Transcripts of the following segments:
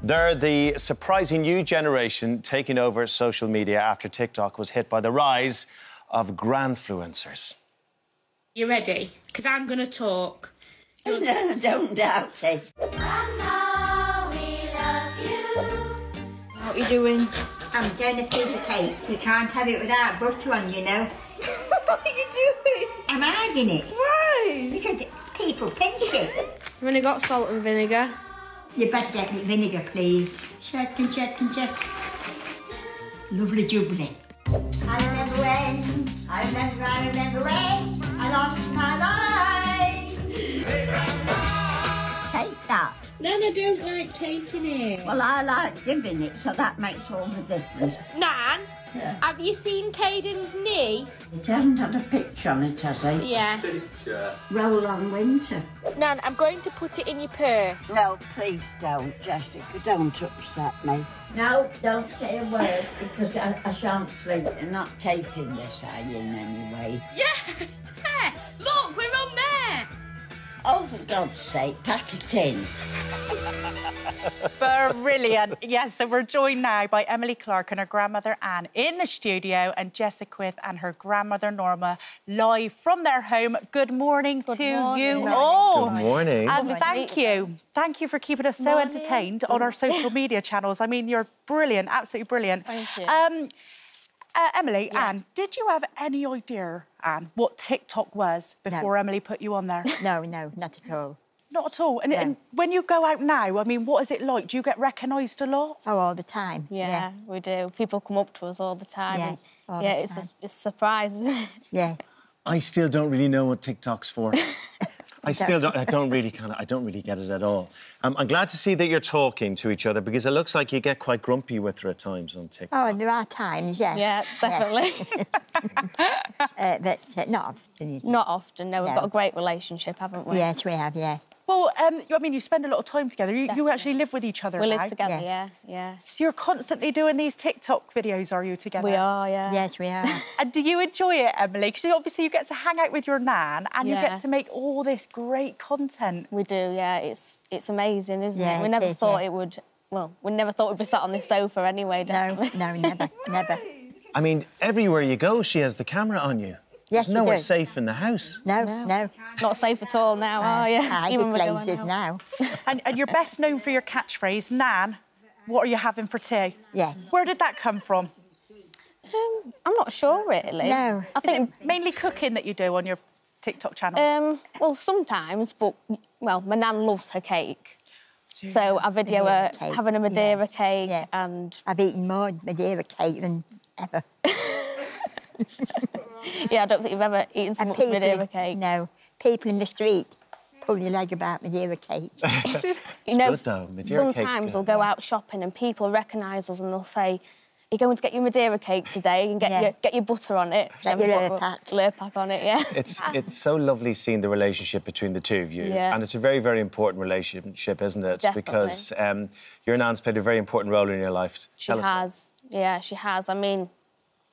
They're the surprising new generation taking over social media after TikTok was hit by the rise of granfluencers. You ready? Because I'm going to talk. No, don't doubt it. Mama, we love you. What are you doing? I'm getting a piece of cake. You can't have it without butter on, you know. what are you doing? I'm hiding it. Why? Because people pinch it. I've only got salt and vinegar. You better get me vinegar, please. Check and check. Lovely jubilee. I remember when, I remember, I remember when I lost my mind. Take that. Nan, I don't like taking it. Well, I like giving it, so that makes all the difference. Nan, have you seen Caden's knee? It hasn't had a picture on it, has it? Yeah. Picture. Roll on winter. Nan, I'm going to put it in your purse. No, please don't, Jessica. Don't upset me. No, don't say a word because I, I shan't sleep. You're not taking this, are you, in any way? Yeah. Look, we're on there. Oh, for God's sake, pack it in. Brilliant. yes, so we're joined now by Emily Clark and her grandmother Ann in the studio and Jessica Asquith and her grandmother Norma live from their home. Good morning Good to morning. you Good all. Good morning. And Lovely to thank meet you. Thank you for keeping us so Morning. entertained on our social media channels. I mean, you're brilliant, absolutely brilliant. Thank you. Um, uh, Emily, Yeah. Ann, did you have any idea, Ann, what TikTok was before Emily put you on there? No, no, not at all. Not at all. And, No. and when you go out now, I mean, what is it like? Do you get recognised a lot? Oh, all the time. Yeah, we do. People come up to us all the time. Yeah, and all yeah, the it's time. a, it's a surprise. Yeah. I still don't really know what TikTok's for. I still don't. I don't really kind of. I don't really get it at all. Um, I'm glad to see that you're talking to each other because it looks like you get quite grumpy with her at times on TikTok. Oh, there are times, yes. yeah, definitely. Uh, but uh, not often. Not often. No, we've No. got a great relationship, haven't we? Yes, we have, yeah. Well, um, I mean, you spend a lot of time together. You, you actually live with each other We now. live together. Yeah. Yeah, yeah. So you're constantly doing these TikTok videos, are you, together? We are. Yeah. Yes, we are. And do you enjoy it, Emily? Because obviously you get to hang out with your nan and you get to make all this great content. We do. Yeah. It's it's amazing, isn't Yeah, it? We never is, thought yeah. it would. Well, we never thought we'd be sat on this sofa anyway. no, Definitely. no, never, never. I mean, everywhere you go, she has the camera on you. Yes, There's nowhere safe in the house. No, No. no. Not safe at all now, are you? Hide Even the when we're going places now. And, and you're best known for your catchphrase, Nan, what are you having for tea? Yes. Where did that come from? Um, I'm not sure really. No. I think Mainly cooking that you do on your TikTok channel. Um, well, sometimes, but well, my nan loves her cake. So I video Madeira her cake, having a Madeira yeah, cake yeah. and I've eaten more Madeira cake than ever. yeah, I don't think you've ever eaten so And much Madeira cake. No, people in the street pull your leg about Madeira cake. You know, good though, Madeira sometimes good. we'll go out shopping and people recognise us and they'll say, "You're going to get your Madeira cake today and get Yeah. your get your butter on it, Get Then your we've Lurpak. Lurpak on it." Yeah. It's it's so lovely seeing the relationship between the two of you, Yeah. and it's a very very important relationship, isn't it? Definitely. Because um, your nan's played a very important role in your life. She Tell us has. Yeah, she has. I mean,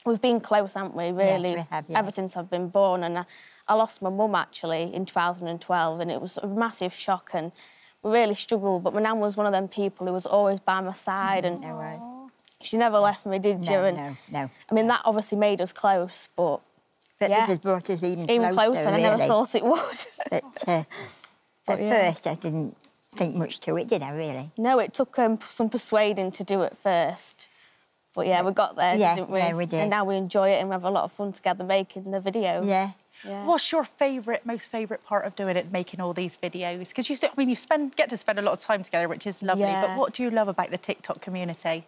we've been close, haven't we? Really, we have, yeah. ever since I've been born. And I, I lost my mum actually in 2012, and it was a massive shock. And we really struggled. But my nan was one of them people who was always by my side, and No, right. she never left me, did you? No, And no, no. I mean, that obviously made us close, but But Yeah. this has brought us even, even closer, closer. I never thought it would. But uh, at yeah. first, I didn't think much to it, did I, really? no, it took um, some persuading to do it first. But yeah, we got there, Yeah, didn't we? yeah, we did. And now we enjoy it and we have a lot of fun together making the videos. Yeah. Yeah. What's your favourite, most favourite part of doing it, making all these videos? Because you, still, I mean, you spend get to spend a lot of time together, which is lovely. Yeah. But what do you love about the TikTok community?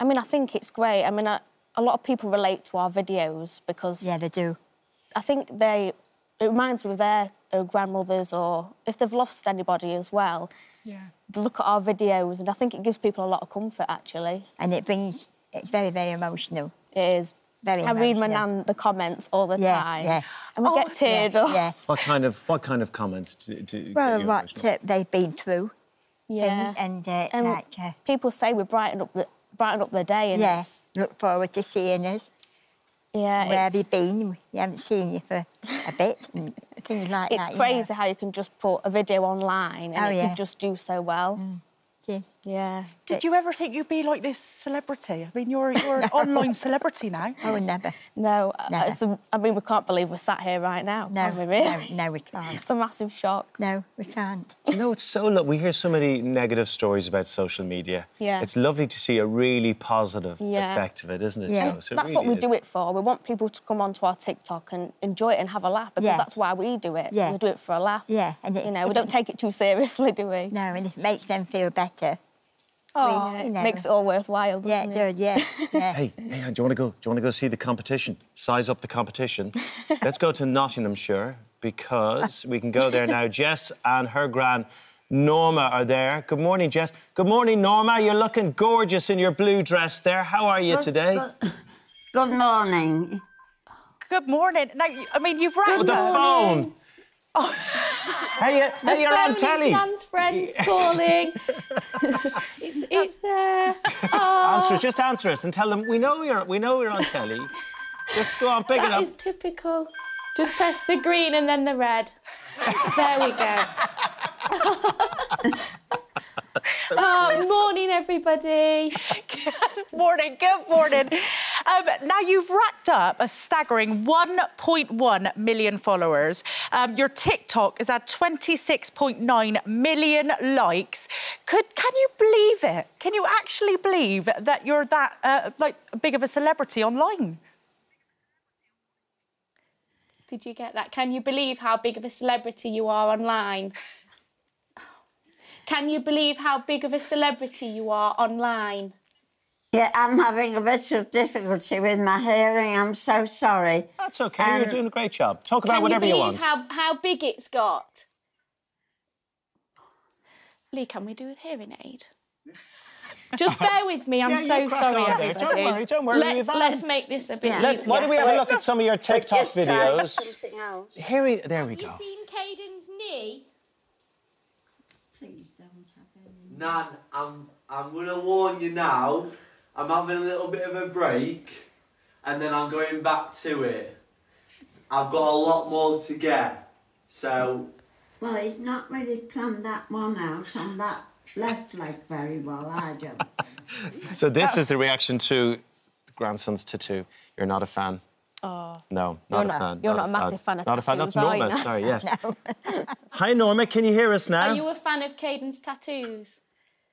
I mean, I think it's great. I mean, I, a lot of people relate to our videos because Yeah, they do. I think they. It reminds me of their uh, grandmothers, or if they've lost anybody as well. Yeah. They look at our videos, and I think it gives people a lot of comfort. Actually, And it brings, it's very, very emotional. it is. Very I read my nan the comments all the Yeah, time, yeah. and we Oh, get teared yeah, up. yeah. What kind of what kind of comments do, do get Well, what uh, they've been through. Yeah. things, and uh, And like, uh, people say we brighten up the brighten up their day, and yeah, look forward to seeing us. yeah, Where have you been? We haven't seen you for a bit, and things like it's that. you crazy know. how you can just put a video online and Oh, it yeah. can just do so well. Yes. Yeah. Did you ever think you'd be like this celebrity? I mean, you're you're an online celebrity now. Oh, never. No, uh, Never. it's a, I mean, we can't believe we're sat here right now. No, we, really? no, no, we can't. It's a massive shock. No, we can't. You know, it's so lo- we hear so many negative stories about social media. Yeah. It's lovely to see a really positive Yeah. effect of it, isn't it? Yeah. So it that's what really we do it for. We want people to come onto our TikTok and enjoy it and have a laugh because Yeah. that's why we do it. Yeah. We do it for a laugh. Yeah, and it- you know, we don't take it too seriously, do we? No, and it makes them feel better. Oh, Yeah, you it know. makes it all worthwhile, doesn't Yeah, it? good, yeah, yeah. Hey, hey, do you want to go? Do you want to go see the competition? Size up the competition. Let's go to Nottinghamshire because we can go there now. Jess and her gran Norma are there. Good morning, Jess. Good morning, Norma. You're looking gorgeous in your blue dress there. How are you today? Good morning. good morning. Now, I mean, you've wrapped With the up. phone. Hey, you- hey, you're on telly. is friends calling. it's, it's there. Oh, Answer us, oh. just answer us and tell them we know you're we know you're on telly. Just go on, pick it up. is typical. Just press the green and then the red. there we go. oh, morning, everybody. Good morning, good morning. Um, now, you've racked up a staggering 1.1 million followers. Um, your TikTok has had 26.9 million likes. Could Can you believe it? Can you actually believe that you're that uh, like big of a celebrity online? Did you get that? Can you believe how big of a celebrity you are online? Can you believe how big of a celebrity you are online? Yeah, I'm having a bit of difficulty with my hearing. I'm so sorry. That's okay. you're Um, doing a great job. Talk about whatever you you, believe want. how, how big it's got? Lee, can we do a hearing aid? Just bear with me. I'm Yeah, so sorry, on there. everybody. Don't worry, don't worry, Let's, let's make this a bit Yeah. Easier. why don't we have a look at some of your TikTok Just try videos? something else. Here we, there we Have you go. seen Caden's knee? Please don't have any. Nan, I'm I'm gonna warn you now. I'm having a little bit of a break, and then I'm going back to it. I've got a lot more to get, so Well, he's not really planned that one out on that left leg very well, I don't. So this is the reaction to the grandson's tattoo. You're not a fan. Oh. No, not You're a not- fan. you're not a massive fan of Not a fan. That's tattoos, are? Norma. Sorry, yes. Hi, Norma. Can you hear us now? Are you a fan of Caden's tattoos?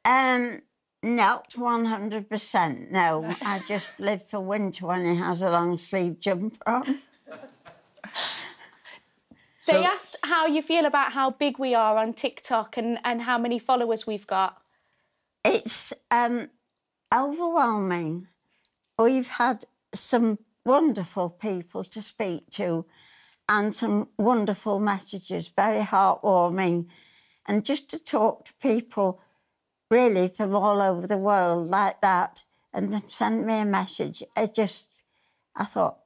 Um, not 100%, no. I just live for winter when he has a long sleeve jumper on. So- they asked how you feel about how big we are on TikTok and, and how many followers we've got. It's um, overwhelming. We've had some wonderful people to speak to and some wonderful messages, very heartwarming. And just to talk to people really from all over the world like that and then send me a message, it just, I thought,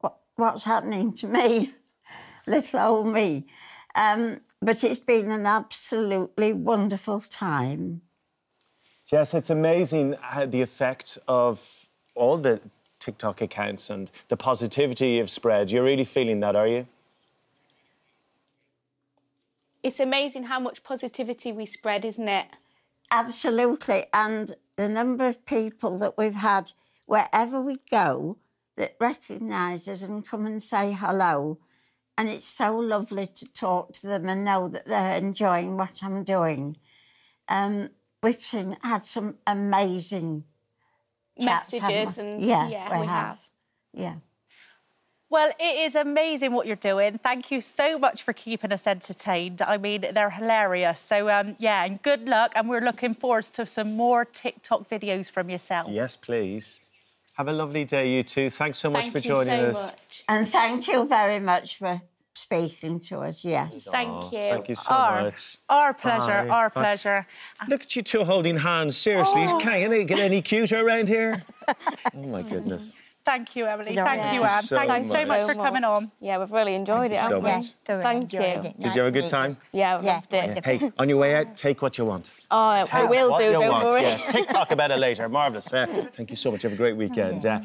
what, what's happening to me? Little old me. Um, but it's been an absolutely wonderful time. Jess, it's amazing how the effect of all the TikTok accounts and the positivity you've spread. You're really feeling that, are you? It's amazing how much positivity we spread, isn't it? Absolutely. And the number of people that we've had wherever we go that recognise us and come and say hello. And it's so lovely to talk to them and know that they're enjoying what I'm doing. Um, we've seen had some amazing chats, Messages we? and yeah, yeah, we have. Yeah. Well, it is amazing what you're doing. Thank you so much for keeping us entertained. I mean, they're hilarious. So, um, yeah, and good luck. And we're looking forward to some more TikTok videos from yourself. Yes, please. Have a lovely day, you two. Thanks so much Thank for you joining so us. much. And thank you very much for speaking to us. Yes. Thank Oh, you. Thank you so Our, much. our pleasure, Bye. our Bye. pleasure. Look at you two holding hands. Seriously, Oh. can it get any cuter around here? oh my goodness. Thank you, Emily. No, Thank thank you, you Ann. so Thank you so much. much So for coming on. Yeah, we've really enjoyed it, you so haven't much. Yes, Thank you. it. Did you have a good time? Yeah, we Yeah, loved it. wonderful. Hey, on your way out, take what you want. Oh, we Take will do, you don't want. worry. Yeah, TikTok about it later. Marvellous. Uh, thank you so much. Have a great weekend. Uh,